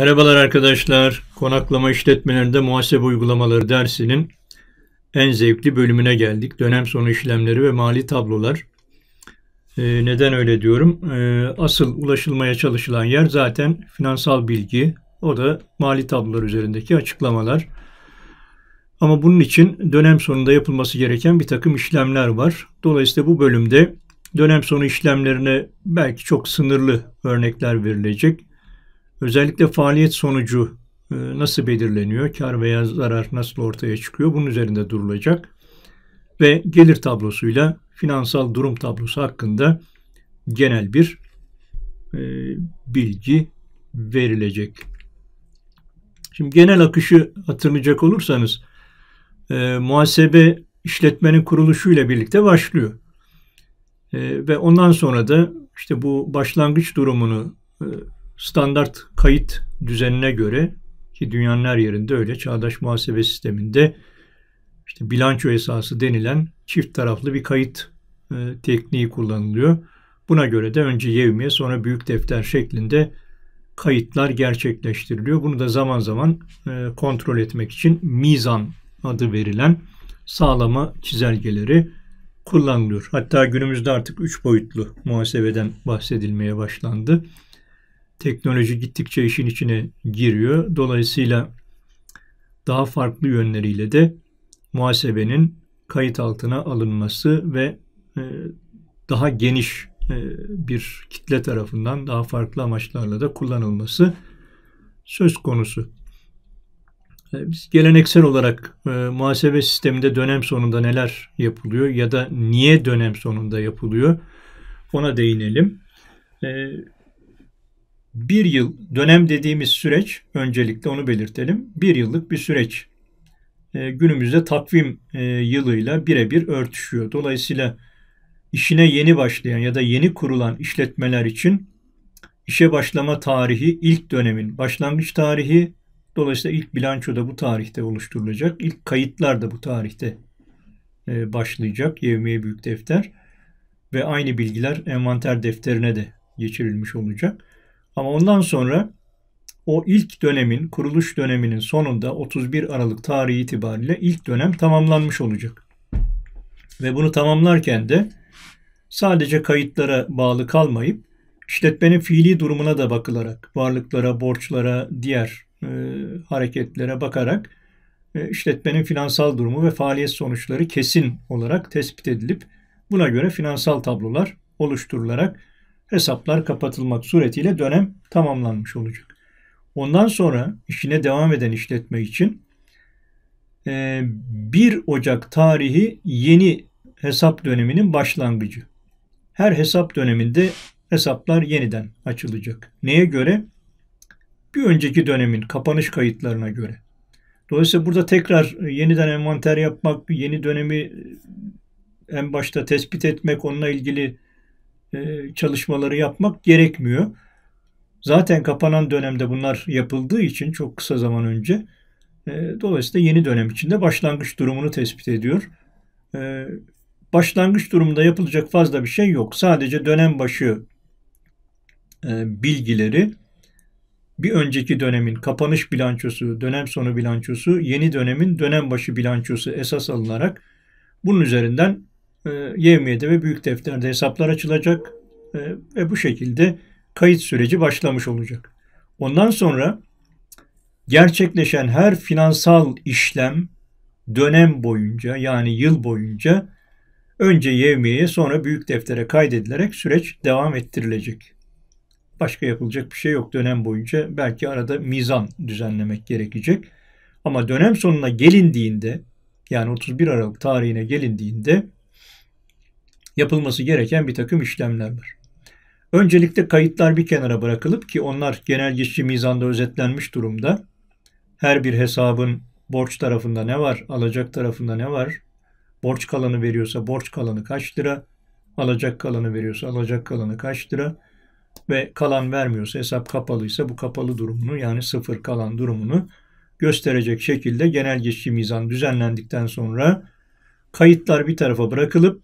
Merhabalar arkadaşlar. Konaklama işletmelerinde muhasebe uygulamaları dersinin en zevkli bölümüne geldik. Dönem sonu işlemleri ve mali tablolar. Ee, neden öyle diyorum? Ee, asıl ulaşılmaya çalışılan yer zaten finansal bilgi. O da mali tablolar üzerindeki açıklamalar. Ama bunun için dönem sonunda yapılması gereken bir takım işlemler var. Dolayısıyla bu bölümde dönem sonu işlemlerine belki çok sınırlı örnekler verilecek. Özellikle faaliyet sonucu e, nasıl belirleniyor, kar veya zarar nasıl ortaya çıkıyor bunun üzerinde durulacak. Ve gelir tablosuyla finansal durum tablosu hakkında genel bir e, bilgi verilecek. Şimdi genel akışı hatırlayacak olursanız e, muhasebe işletmenin kuruluşuyla birlikte başlıyor. E, ve ondan sonra da işte bu başlangıç durumunu e, standart kayıt düzenine göre ki dünyanın her yerinde öyle çağdaş muhasebe sisteminde işte bilanço esası denilen çift taraflı bir kayıt e, tekniği kullanılıyor. Buna göre de önce yevmiye sonra büyük defter şeklinde kayıtlar gerçekleştiriliyor. Bunu da zaman zaman e, kontrol etmek için mizan adı verilen sağlama çizelgeleri kullanılıyor. Hatta günümüzde artık üç boyutlu muhasebeden bahsedilmeye başlandı teknoloji gittikçe işin içine giriyor. Dolayısıyla daha farklı yönleriyle de muhasebenin kayıt altına alınması ve e, daha geniş e, bir kitle tarafından daha farklı amaçlarla da kullanılması söz konusu. E, biz geleneksel olarak muhasebe sisteminde dönem sonunda neler yapılıyor ya da niye dönem sonunda yapılıyor ona değinelim bir yıl dönem dediğimiz süreç öncelikle onu belirtelim. Bir yıllık bir süreç. E, günümüzde takvim e, yılıyla birebir örtüşüyor. Dolayısıyla işine yeni başlayan ya da yeni kurulan işletmeler için işe başlama tarihi ilk dönemin başlangıç tarihi dolayısıyla ilk bilanço da bu tarihte oluşturulacak. İlk kayıtlar da bu tarihte e, başlayacak. Yevmiye büyük defter ve aynı bilgiler envanter defterine de geçirilmiş olacak. Ama ondan sonra o ilk dönemin, kuruluş döneminin sonunda 31 Aralık tarihi itibariyle ilk dönem tamamlanmış olacak. Ve bunu tamamlarken de sadece kayıtlara bağlı kalmayıp işletmenin fiili durumuna da bakılarak, varlıklara, borçlara, diğer e, hareketlere bakarak e, işletmenin finansal durumu ve faaliyet sonuçları kesin olarak tespit edilip buna göre finansal tablolar oluşturularak hesaplar kapatılmak suretiyle dönem tamamlanmış olacak. Ondan sonra işine devam eden işletme için 1 e, Ocak tarihi yeni hesap döneminin başlangıcı. Her hesap döneminde hesaplar yeniden açılacak. Neye göre? Bir önceki dönemin kapanış kayıtlarına göre. Dolayısıyla burada tekrar yeniden envanter yapmak, yeni dönemi en başta tespit etmek, onunla ilgili e, çalışmaları yapmak gerekmiyor. Zaten kapanan dönemde bunlar yapıldığı için çok kısa zaman önce e, dolayısıyla yeni dönem içinde başlangıç durumunu tespit ediyor. E, başlangıç durumunda yapılacak fazla bir şey yok. Sadece dönem başı bilgileri bir önceki dönemin kapanış bilançosu, dönem sonu bilançosu, yeni dönemin dönem başı bilançosu esas alınarak bunun üzerinden e, yevmiyede ve büyük defterde hesaplar açılacak e, ve bu şekilde kayıt süreci başlamış olacak. Ondan sonra gerçekleşen her finansal işlem dönem boyunca yani yıl boyunca önce yevmiyeye sonra büyük deftere kaydedilerek süreç devam ettirilecek. Başka yapılacak bir şey yok dönem boyunca. Belki arada mizan düzenlemek gerekecek. Ama dönem sonuna gelindiğinde yani 31 Aralık tarihine gelindiğinde yapılması gereken bir takım işlemler var. Öncelikle kayıtlar bir kenara bırakılıp ki onlar genel geçici mizanda özetlenmiş durumda. Her bir hesabın borç tarafında ne var, alacak tarafında ne var, borç kalanı veriyorsa borç kalanı kaç lira, alacak kalanı veriyorsa alacak kalanı kaç lira ve kalan vermiyorsa hesap kapalıysa bu kapalı durumunu yani sıfır kalan durumunu gösterecek şekilde genel geçici mizan düzenlendikten sonra kayıtlar bir tarafa bırakılıp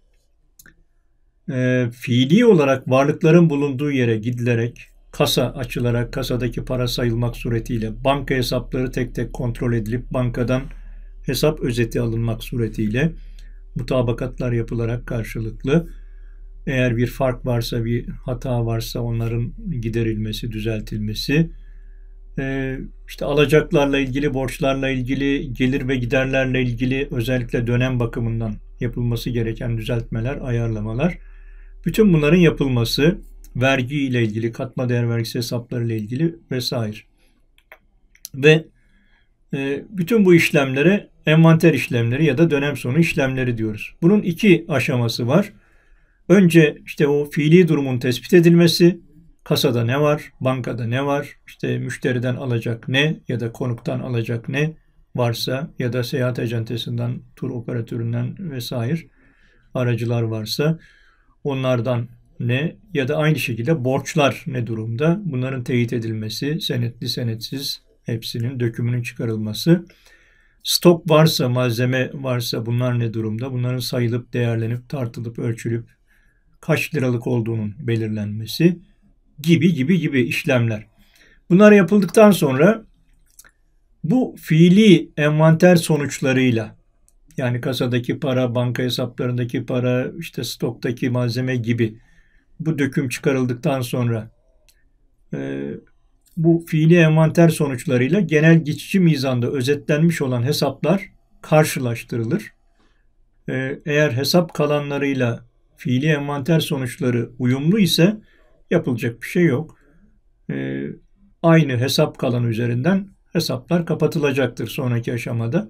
e, fiili olarak varlıkların bulunduğu yere gidilerek kasa açılarak kasadaki para sayılmak suretiyle, banka hesapları tek tek kontrol edilip bankadan hesap özeti alınmak suretiyle mutabakatlar yapılarak karşılıklı eğer bir fark varsa, bir hata varsa onların giderilmesi, düzeltilmesi, ee, işte alacaklarla ilgili, borçlarla ilgili, gelir ve giderlerle ilgili özellikle dönem bakımından yapılması gereken düzeltmeler, ayarlamalar. Bütün bunların yapılması, vergi ile ilgili, katma değer vergisi hesapları ile ilgili vesaire. Ve e, bütün bu işlemlere envanter işlemleri ya da dönem sonu işlemleri diyoruz. Bunun iki aşaması var. Önce işte o fiili durumun tespit edilmesi, kasada ne var, bankada ne var, işte müşteriden alacak ne ya da konuktan alacak ne varsa ya da seyahat acentesinden, tur operatöründen vesaire aracılar varsa onlardan ne ya da aynı şekilde borçlar ne durumda? Bunların teyit edilmesi, senetli senetsiz hepsinin dökümünün çıkarılması. Stok varsa, malzeme varsa bunlar ne durumda? Bunların sayılıp, değerlenip, tartılıp, ölçülüp kaç liralık olduğunun belirlenmesi gibi gibi gibi işlemler. Bunlar yapıldıktan sonra bu fiili envanter sonuçlarıyla yani kasadaki para, banka hesaplarındaki para, işte stoktaki malzeme gibi bu döküm çıkarıldıktan sonra e, bu fiili envanter sonuçlarıyla genel geçici mizanda özetlenmiş olan hesaplar karşılaştırılır. E, eğer hesap kalanlarıyla fiili envanter sonuçları uyumlu ise yapılacak bir şey yok. E, aynı hesap kalan üzerinden hesaplar kapatılacaktır sonraki aşamada.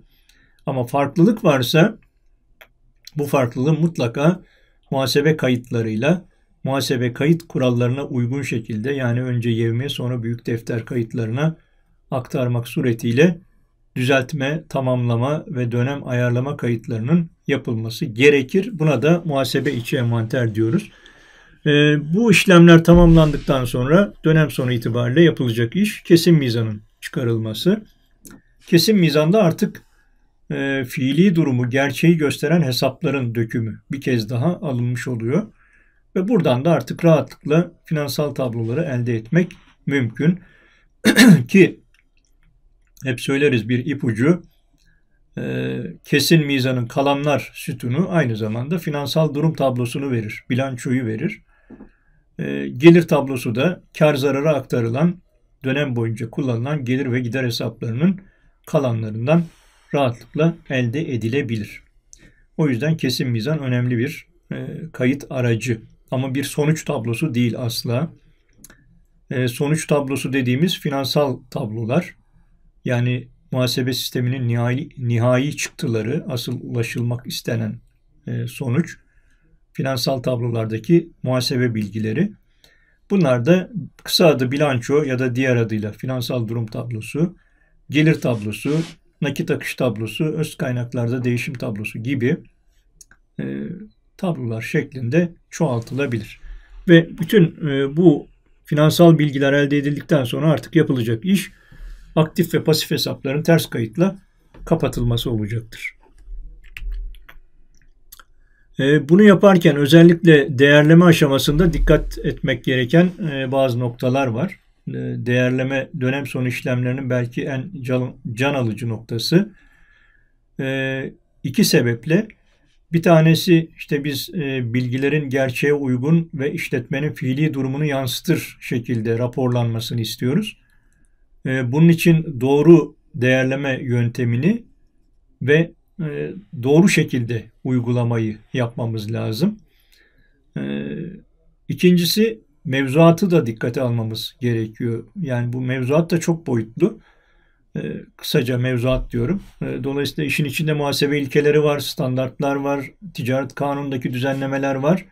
Ama farklılık varsa bu farklılığın mutlaka muhasebe kayıtlarıyla muhasebe kayıt kurallarına uygun şekilde yani önce yevmiye sonra büyük defter kayıtlarına aktarmak suretiyle düzeltme, tamamlama ve dönem ayarlama kayıtlarının yapılması gerekir. Buna da muhasebe içi envanter diyoruz. E, bu işlemler tamamlandıktan sonra dönem sonu itibariyle yapılacak iş kesin mizanın çıkarılması. Kesin mizanda artık e, fiili durumu, gerçeği gösteren hesapların dökümü bir kez daha alınmış oluyor. Ve buradan da artık rahatlıkla finansal tabloları elde etmek mümkün. Ki hep söyleriz bir ipucu e, kesin mizanın kalanlar sütunu aynı zamanda finansal durum tablosunu verir, bilançoyu verir. E, gelir tablosu da kar zarara aktarılan dönem boyunca kullanılan gelir ve gider hesaplarının kalanlarından rahatlıkla elde edilebilir. O yüzden kesin mizan önemli bir e, kayıt aracı. Ama bir sonuç tablosu değil asla. E, sonuç tablosu dediğimiz finansal tablolar. Yani muhasebe sisteminin nihai, nihai çıktıları, asıl ulaşılmak istenen e, sonuç, finansal tablolardaki muhasebe bilgileri. Bunlar da kısa adı bilanço ya da diğer adıyla finansal durum tablosu, gelir tablosu, nakit akış tablosu, öz kaynaklarda değişim tablosu gibi e, tablolar şeklinde çoğaltılabilir. Ve bütün e, bu finansal bilgiler elde edildikten sonra artık yapılacak iş aktif ve pasif hesapların ters kayıtla kapatılması olacaktır. E, bunu yaparken özellikle değerleme aşamasında dikkat etmek gereken e, bazı noktalar var. E, değerleme dönem sonu işlemlerinin belki en can alıcı noktası. İki sebeple bir tanesi işte biz bilgilerin gerçeğe uygun ve işletmenin fiili durumunu yansıtır şekilde raporlanmasını istiyoruz. Bunun için doğru değerleme yöntemini ve e, doğru şekilde uygulamayı yapmamız lazım. E, ikincisi mevzuatı da dikkate almamız gerekiyor. Yani bu mevzuat da çok boyutlu. E, kısaca mevzuat diyorum. Dolayısıyla işin içinde muhasebe ilkeleri var, standartlar var, ticaret kanunundaki düzenlemeler var.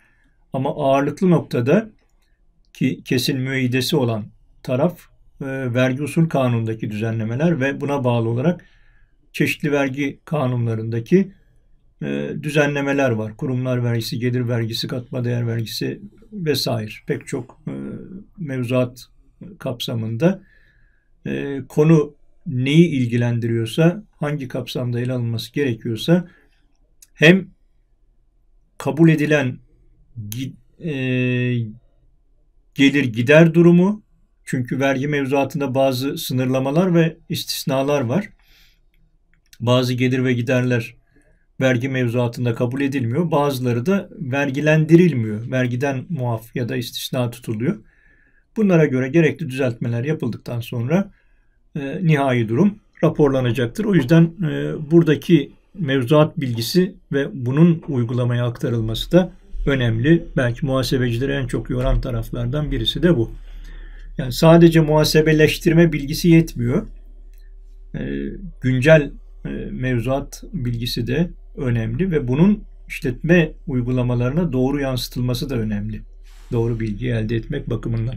Ama ağırlıklı noktada ki kesin müeyyidesi olan taraf vergi usul kanunundaki düzenlemeler ve buna bağlı olarak çeşitli vergi kanunlarındaki e, düzenlemeler var. Kurumlar vergisi, gelir vergisi, katma değer vergisi vesaire. Pek çok e, mevzuat kapsamında e, konu neyi ilgilendiriyorsa, hangi kapsamda ele alınması gerekiyorsa hem kabul edilen e, gelir gider durumu Çünkü vergi mevzuatında bazı sınırlamalar ve istisnalar var. Bazı gelir ve giderler vergi mevzuatında kabul edilmiyor. Bazıları da vergilendirilmiyor. Vergiden muaf ya da istisna tutuluyor. Bunlara göre gerekli düzeltmeler yapıldıktan sonra e, nihai durum raporlanacaktır. O yüzden e, buradaki mevzuat bilgisi ve bunun uygulamaya aktarılması da önemli. Belki muhasebecileri en çok yoran taraflardan birisi de bu. Yani sadece muhasebeleştirme bilgisi yetmiyor. E, güncel e, mevzuat bilgisi de önemli ve bunun işletme uygulamalarına doğru yansıtılması da önemli. Doğru bilgi elde etmek bakımından.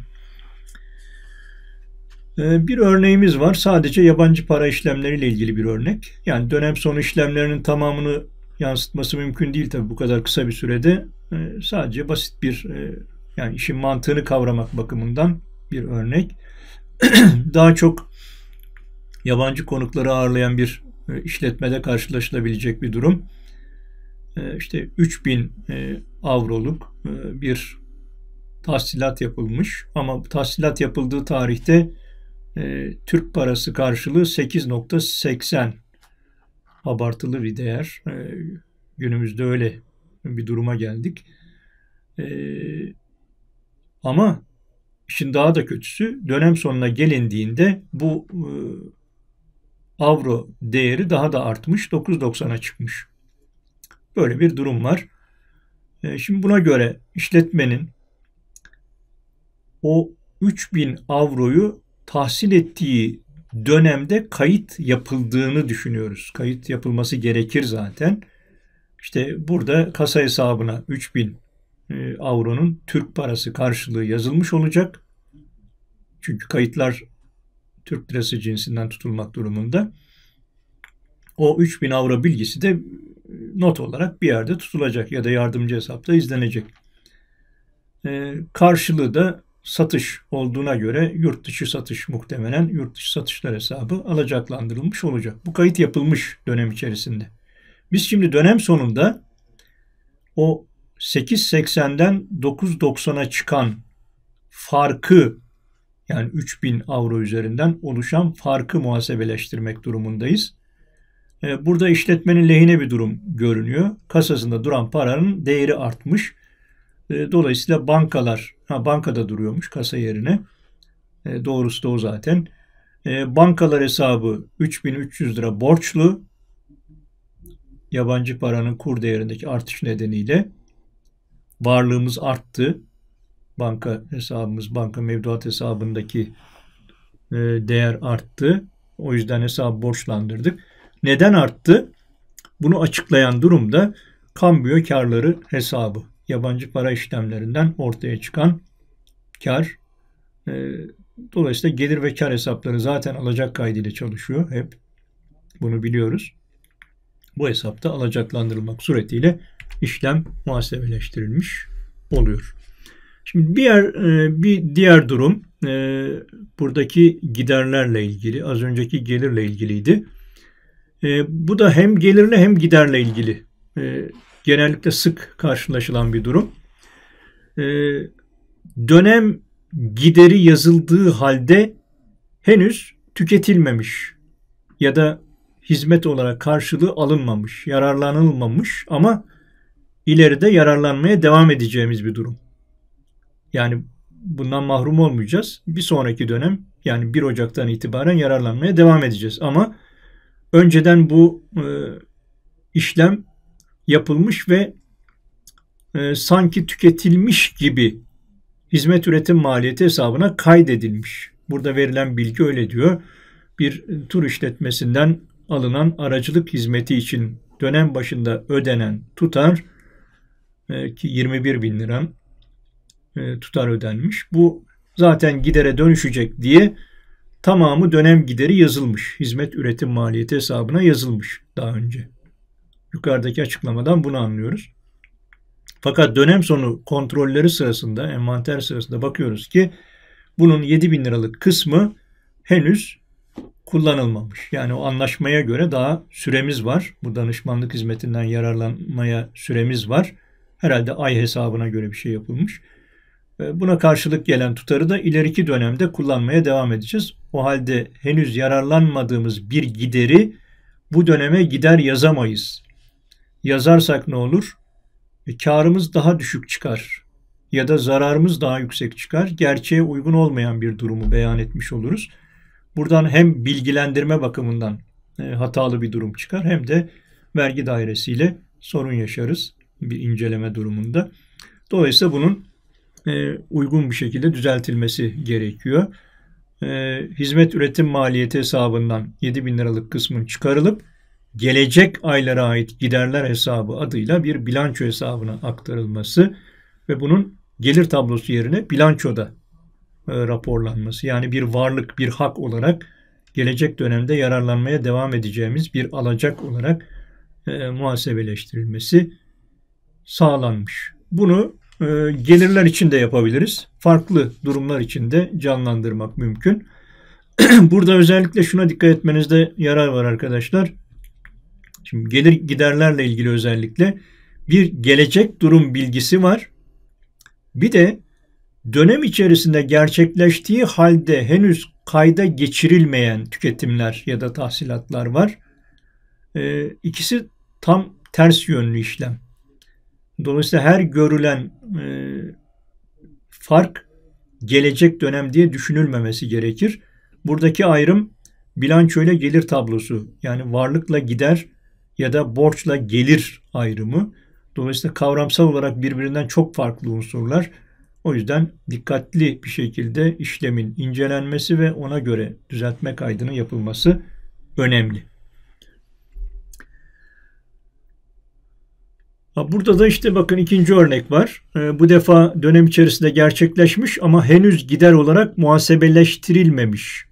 Ee, bir örneğimiz var. Sadece yabancı para işlemleriyle ilgili bir örnek. Yani dönem sonu işlemlerinin tamamını yansıtması mümkün değil tabii bu kadar kısa bir sürede. Ee, sadece basit bir e, yani işin mantığını kavramak bakımından bir örnek. Daha çok yabancı konukları ağırlayan bir işletmede karşılaşılabilecek bir durum. E, işte 3000 avroluk bir tahsilat yapılmış ama tahsilat yapıldığı tarihte e, Türk parası karşılığı 8.80 abartılı bir değer. E, günümüzde öyle bir duruma geldik. E, ama işin daha da kötüsü dönem sonuna gelindiğinde bu e, avro değeri daha da artmış 9.90'a çıkmış. Böyle bir durum var. E, şimdi buna göre işletmenin o 3000 avroyu tahsil ettiği dönemde kayıt yapıldığını düşünüyoruz. Kayıt yapılması gerekir zaten. İşte burada kasa hesabına 3000 e, avronun Türk parası karşılığı yazılmış olacak. Çünkü kayıtlar Türk lirası cinsinden tutulmak durumunda. O 3000 avro bilgisi de not olarak bir yerde tutulacak ya da yardımcı hesapta izlenecek. E, karşılığı da satış olduğuna göre yurt dışı satış muhtemelen yurt dışı satışlar hesabı alacaklandırılmış olacak. Bu kayıt yapılmış dönem içerisinde. Biz şimdi dönem sonunda o 8.80'den 9.90'a çıkan farkı yani 3000 avro üzerinden oluşan farkı muhasebeleştirmek durumundayız. Ee, burada işletmenin lehine bir durum görünüyor. Kasasında duran paranın değeri artmış. Ee, dolayısıyla bankalar Ha, bankada duruyormuş kasa yerine. E, doğrusu da o zaten. E, bankalar hesabı 3300 lira borçlu. Yabancı paranın kur değerindeki artış nedeniyle varlığımız arttı. Banka hesabımız, banka mevduat hesabındaki e, değer arttı. O yüzden hesabı borçlandırdık. Neden arttı? Bunu açıklayan durumda kambiyo karları hesabı yabancı para işlemlerinden ortaya çıkan kar. E, dolayısıyla gelir ve kar hesapları zaten alacak kaydıyla çalışıyor hep. Bunu biliyoruz. Bu hesapta alacaklandırılmak suretiyle işlem muhasebeleştirilmiş oluyor. Şimdi bir diğer, e, bir diğer durum e, buradaki giderlerle ilgili. Az önceki gelirle ilgiliydi. Bu da hem gelirle hem giderle ilgili genellikle sık karşılaşılan bir durum. Dönem gideri yazıldığı halde henüz tüketilmemiş ya da hizmet olarak karşılığı alınmamış, yararlanılmamış ama ileride yararlanmaya devam edeceğimiz bir durum. Yani bundan mahrum olmayacağız. Bir sonraki dönem yani 1 Ocak'tan itibaren yararlanmaya devam edeceğiz. Ama önceden bu e, işlem yapılmış ve e, sanki tüketilmiş gibi hizmet üretim maliyeti hesabına kaydedilmiş. Burada verilen bilgi öyle diyor. Bir tur işletmesinden alınan aracılık hizmeti için dönem başında ödenen tutar e, ki 21 bin lira tutar ödenmiş. Bu zaten gidere dönüşecek diye tamamı dönem gideri yazılmış. Hizmet üretim maliyeti hesabına yazılmış daha önce. Yukarıdaki açıklamadan bunu anlıyoruz. Fakat dönem sonu kontrolleri sırasında, envanter sırasında bakıyoruz ki bunun 7 bin liralık kısmı henüz kullanılmamış. Yani o anlaşmaya göre daha süremiz var. Bu danışmanlık hizmetinden yararlanmaya süremiz var. Herhalde ay hesabına göre bir şey yapılmış. Buna karşılık gelen tutarı da ileriki dönemde kullanmaya devam edeceğiz. O halde henüz yararlanmadığımız bir gideri bu döneme gider yazamayız. Yazarsak ne olur? E, karımız daha düşük çıkar ya da zararımız daha yüksek çıkar. Gerçeğe uygun olmayan bir durumu beyan etmiş oluruz. Buradan hem bilgilendirme bakımından e, hatalı bir durum çıkar hem de vergi dairesiyle sorun yaşarız bir inceleme durumunda. Dolayısıyla bunun uygun bir şekilde düzeltilmesi gerekiyor. E, hizmet üretim maliyeti hesabından 7 bin liralık kısmın çıkarılıp gelecek aylara ait giderler hesabı adıyla bir bilanço hesabına aktarılması ve bunun gelir tablosu yerine bilançoda e, raporlanması. Yani bir varlık, bir hak olarak gelecek dönemde yararlanmaya devam edeceğimiz bir alacak olarak e, muhasebeleştirilmesi sağlanmış. Bunu e, gelirler için de yapabiliriz. Farklı durumlar için de canlandırmak mümkün. Burada özellikle şuna dikkat etmenizde yarar var arkadaşlar. Şimdi gelir giderlerle ilgili özellikle bir gelecek durum bilgisi var. Bir de dönem içerisinde gerçekleştiği halde henüz kayda geçirilmeyen tüketimler ya da tahsilatlar var. Ee, ikisi tam ters yönlü işlem. Dolayısıyla her görülen e, fark gelecek dönem diye düşünülmemesi gerekir. Buradaki ayrım bilanço ile gelir tablosu yani varlıkla gider ya da borçla gelir ayrımı. Dolayısıyla kavramsal olarak birbirinden çok farklı unsurlar. O yüzden dikkatli bir şekilde işlemin incelenmesi ve ona göre düzeltme kaydının yapılması önemli. Burada da işte bakın ikinci örnek var. Ee, bu defa dönem içerisinde gerçekleşmiş ama henüz gider olarak muhasebeleştirilmemiş.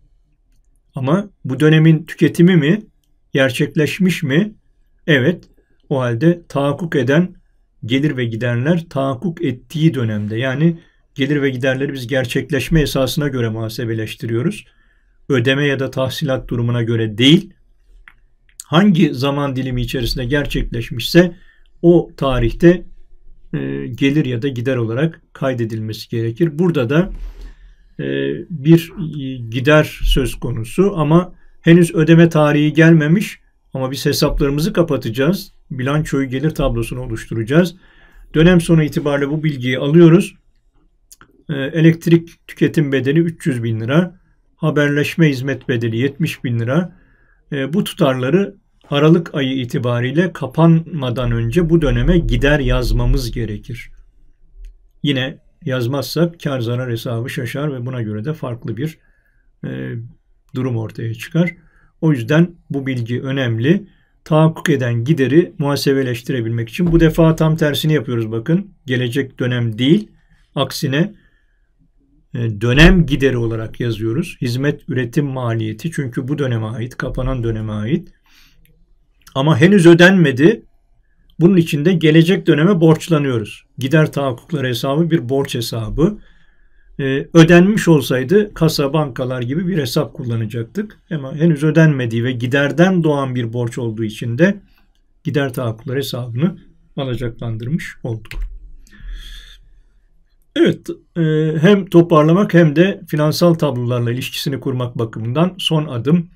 Ama bu dönemin tüketimi mi? Gerçekleşmiş mi? Evet. O halde tahakkuk eden gelir ve giderler tahakkuk ettiği dönemde yani gelir ve giderleri biz gerçekleşme esasına göre muhasebeleştiriyoruz. Ödeme ya da tahsilat durumuna göre değil. Hangi zaman dilimi içerisinde gerçekleşmişse o tarihte e, gelir ya da gider olarak kaydedilmesi gerekir. Burada da e, bir gider söz konusu ama henüz ödeme tarihi gelmemiş ama biz hesaplarımızı kapatacağız. Bilançoyu gelir tablosunu oluşturacağız. Dönem sonu itibariyle bu bilgiyi alıyoruz. E, elektrik tüketim bedeli 300 bin lira. Haberleşme hizmet bedeli 70 bin lira. E, bu tutarları Aralık ayı itibariyle kapanmadan önce bu döneme gider yazmamız gerekir. Yine yazmazsak kar zarar hesabı şaşar ve buna göre de farklı bir e, durum ortaya çıkar. O yüzden bu bilgi önemli. Tahakkuk eden gideri muhasebeleştirebilmek için bu defa tam tersini yapıyoruz bakın. Gelecek dönem değil, aksine e, dönem gideri olarak yazıyoruz. Hizmet üretim maliyeti çünkü bu döneme ait, kapanan döneme ait. Ama henüz ödenmedi. Bunun için de gelecek döneme borçlanıyoruz. Gider tahakkukları hesabı bir borç hesabı. Ee, ödenmiş olsaydı kasa, bankalar gibi bir hesap kullanacaktık. Ama henüz ödenmediği ve giderden doğan bir borç olduğu için de gider tahakkukları hesabını alacaklandırmış olduk. Evet, e, hem toparlamak hem de finansal tablolarla ilişkisini kurmak bakımından son adım.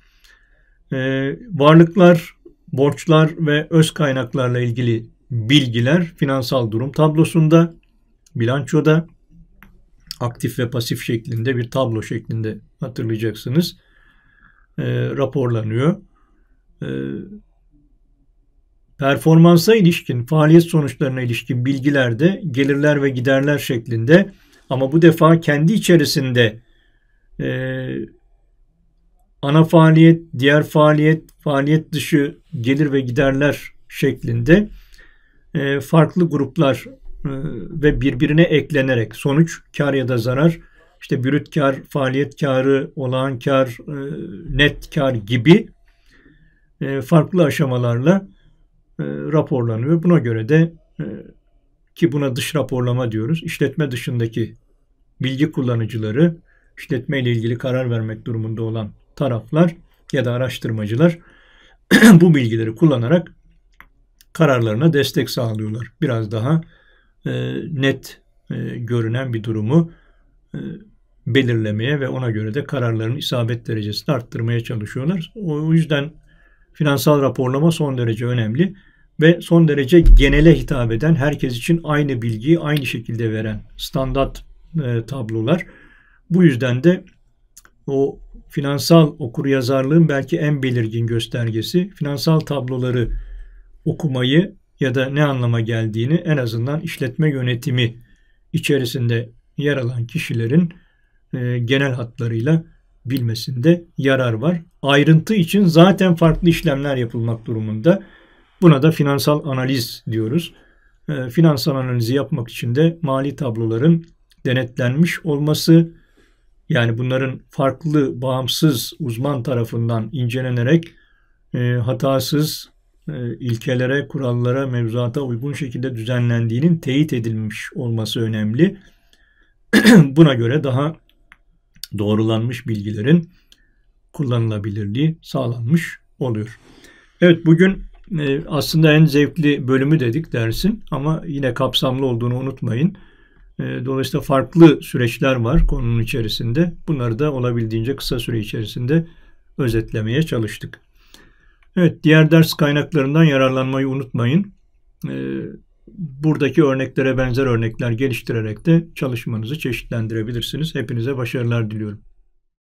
E, varlıklar borçlar ve öz kaynaklarla ilgili bilgiler finansal durum tablosunda, bilançoda aktif ve pasif şeklinde bir tablo şeklinde hatırlayacaksınız. E, raporlanıyor. E, performansa ilişkin, faaliyet sonuçlarına ilişkin bilgiler de gelirler ve giderler şeklinde ama bu defa kendi içerisinde e, ana faaliyet, diğer faaliyet, faaliyet dışı gelir ve giderler şeklinde e, farklı gruplar e, ve birbirine eklenerek sonuç kar ya da zarar işte brüt kar, faaliyet karı, olağan kar, e, net kar gibi farklı aşamalarla raporlanıyor. Buna göre de ki buna dış raporlama diyoruz. İşletme dışındaki bilgi kullanıcıları işletme ile ilgili karar vermek durumunda olan taraflar ya da araştırmacılar bu bilgileri kullanarak kararlarına destek sağlıyorlar. Biraz daha e, net e, görünen bir durumu e, belirlemeye ve ona göre de kararların isabet derecesini arttırmaya çalışıyorlar. O yüzden finansal raporlama son derece önemli ve son derece genele hitap eden, herkes için aynı bilgiyi aynı şekilde veren standart e, tablolar. Bu yüzden de o finansal okuryazarlığın belki en belirgin göstergesi finansal tabloları okumayı ya da ne anlama geldiğini en azından işletme yönetimi içerisinde yer alan kişilerin e, genel hatlarıyla bilmesinde yarar var. Ayrıntı için zaten farklı işlemler yapılmak durumunda. Buna da finansal analiz diyoruz. E, finansal analizi yapmak için de mali tabloların denetlenmiş olması, yani bunların farklı, bağımsız uzman tarafından incelenerek e, hatasız e, ilkelere, kurallara, mevzuata uygun şekilde düzenlendiğinin teyit edilmiş olması önemli. Buna göre daha doğrulanmış bilgilerin kullanılabilirliği sağlanmış oluyor. Evet bugün e, aslında en zevkli bölümü dedik dersin ama yine kapsamlı olduğunu unutmayın. E, dolayısıyla farklı süreçler var konunun içerisinde. Bunları da olabildiğince kısa süre içerisinde özetlemeye çalıştık. Evet, diğer ders kaynaklarından yararlanmayı unutmayın. E, buradaki örneklere benzer örnekler geliştirerek de çalışmanızı çeşitlendirebilirsiniz. Hepinize başarılar diliyorum.